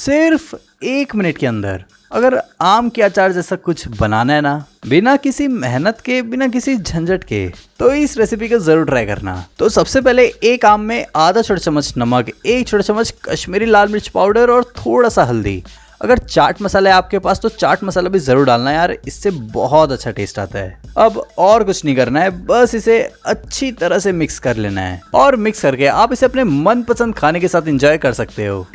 सिर्फ़ एक मिनट के अंदर। अगर आम के अचार जैसा कुछ बनाना है ना, बिना किसी मेहनत के, बिना किसी झंझट के तो इस रेसिपी को ज़रूर ट्राई करना। तो सबसे पहले एक आम में आधा छोटा चम्मच नमक, एक छोटा चम्मच कश्मीरी लाल मिर्च पाउडर और थोड़ा सा हल्दी। अगर चाट मसाला है आपके पास तो चाट मसाला भी ज़रूर डालना है यार, इससे बहुत अच्छा टेस्ट आता है। अब और कुछ नहीं करना है, बस इसे अच्छी तरह से मिक्स कर लेना है। और मिक्स करके आप इसे अपने मनपसंद खाने के साथ एंजॉय कर सकते हो।